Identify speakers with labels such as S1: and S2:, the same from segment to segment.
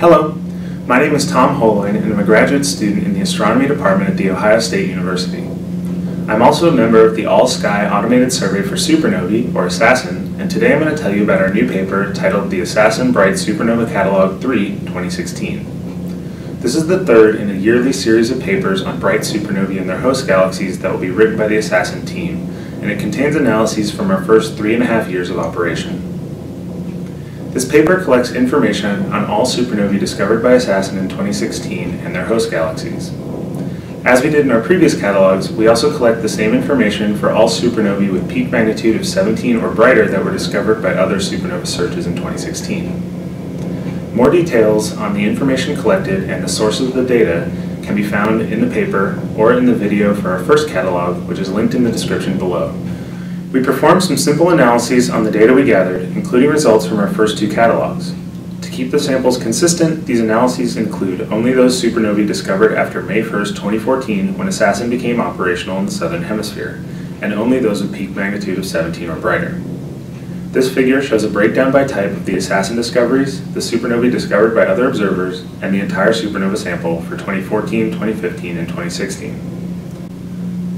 S1: Hello, my name is Tom Holoien and I'm a graduate student in the Astronomy Department at The Ohio State University. I'm also a member of the All-Sky Automated Survey for Supernovae, or ASAS-SN, and today I'm going to tell you about our new paper titled the ASAS-SN Bright Supernova Catalog 3 2016. This is the third in a yearly series of papers on bright supernovae and their host galaxies that will be written by the ASAS-SN team, and it contains analyses from our first three and a half years of operation. This paper collects information on all supernovae discovered by ASAS-SN in 2016 and their host galaxies. As we did in our previous catalogs, we also collect the same information for all supernovae with peak magnitude of 17 or brighter that were discovered by other supernova searches in 2016. More details on the information collected and the sources of the data can be found in the paper or in the video for our first catalog, which is linked in the description below. We performed some simple analyses on the data we gathered, including results from our first two catalogs. To keep the samples consistent, these analyses include only those supernovae discovered after May 1, 2014, when ASAS-SN became operational in the Southern Hemisphere, and only those with peak magnitude of 17 or brighter. This figure shows a breakdown by type of the ASAS-SN discoveries, the supernovae discovered by other observers, and the entire supernova sample for 2014, 2015, and 2016.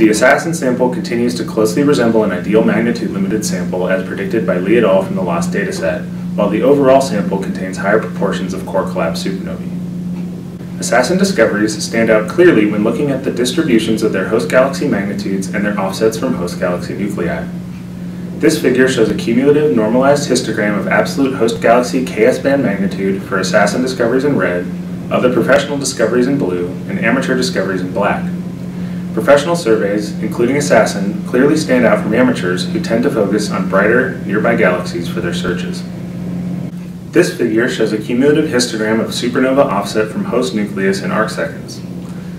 S1: The ASAS-SN sample continues to closely resemble an ideal magnitude limited sample as predicted by Li et al. from the LOSS dataset, while the overall sample contains higher proportions of core collapse supernovae. ASAS-SN discoveries stand out clearly when looking at the distributions of their host galaxy magnitudes and their offsets from host galaxy nuclei. This figure shows a cumulative normalized histogram of absolute host galaxy KS band magnitude for ASAS-SN discoveries in red, other professional discoveries in blue, and amateur discoveries in black. Professional surveys, including ASAS-SN, clearly stand out from amateurs who tend to focus on brighter, nearby galaxies for their searches. This figure shows a cumulative histogram of supernova offset from host nucleus in arcseconds.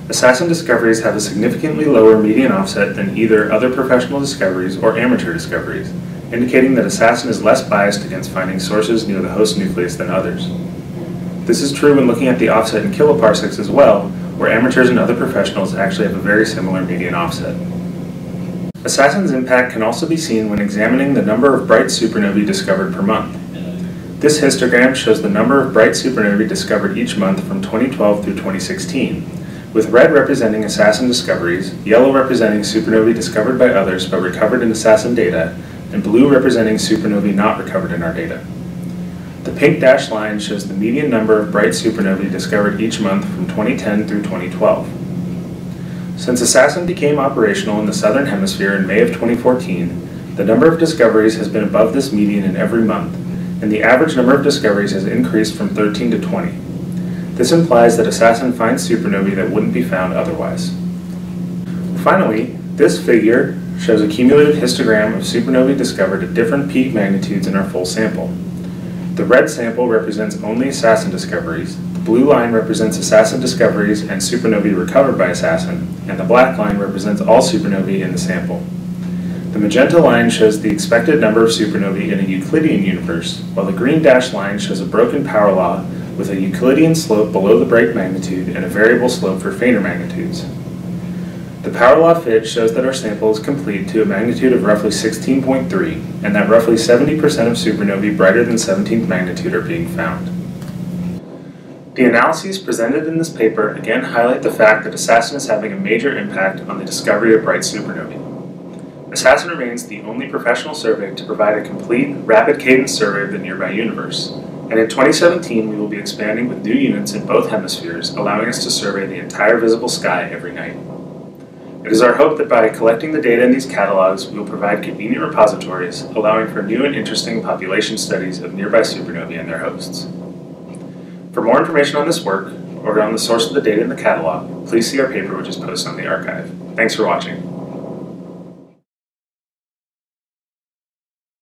S1: ASAS-SN discoveries have a significantly lower median offset than either other professional discoveries or amateur discoveries, indicating that ASAS-SN is less biased against finding sources near the host nucleus than others. This is true when looking at the offset in kiloparsecs as well, where amateurs and other professionals actually have a very similar median offset. ASAS-SN's impact can also be seen when examining the number of bright supernovae discovered per month. This histogram shows the number of bright supernovae discovered each month from 2012 through 2016, with red representing ASAS-SN discoveries, yellow representing supernovae discovered by others but recovered in ASAS-SN data, and blue representing supernovae not recovered in our data. The pink dashed line shows the median number of bright supernovae discovered each month from 2010 through 2012. Since ASAS-SN became operational in the Southern Hemisphere in May of 2014, the number of discoveries has been above this median in every month, and the average number of discoveries has increased from 13 to 20. This implies that ASAS-SN finds supernovae that wouldn't be found otherwise. Finally, this figure shows a cumulative histogram of supernovae discovered at different peak magnitudes in our full sample. The red sample represents only ASAS-SN discoveries, the blue line represents ASAS-SN discoveries and supernovae recovered by ASAS-SN, and the black line represents all supernovae in the sample. The magenta line shows the expected number of supernovae in a Euclidean universe, while the green dashed line shows a broken power law with a Euclidean slope below the bright magnitude and a variable slope for fainter magnitudes. The power law fit shows that our sample is complete to a magnitude of roughly 16.3, and that roughly 70% of supernovae brighter than 17th magnitude are being found. The analyses presented in this paper again highlight the fact that ASAS-SN is having a major impact on the discovery of bright supernovae. ASAS-SN remains the only professional survey to provide a complete, rapid cadence survey of the nearby universe, and in 2017 we will be expanding with new units in both hemispheres, allowing us to survey the entire visible sky every night. It is our hope that by collecting the data in these catalogs, we will provide convenient repositories, allowing for new and interesting population studies of nearby supernovae and their hosts. For more information on this work, or on the source of the data in the catalog, please see our paper which is posted on the arXiv. Thanks for watching.